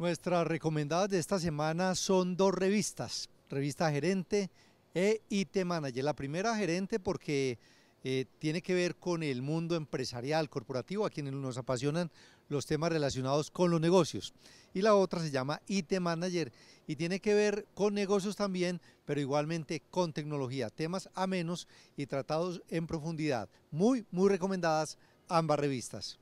Nuestras recomendadas de esta semana son dos revistas, revista Gerente e IT Manager. La primera Gerente porque eh, tiene que ver con el mundo empresarial, corporativo, a quienes nos apasionan los temas relacionados con los negocios. Y la otra se llama IT Manager y tiene que ver con negocios también, pero igualmente con tecnología, temas amenos y tratados en profundidad. Muy, muy recomendadas ambas revistas.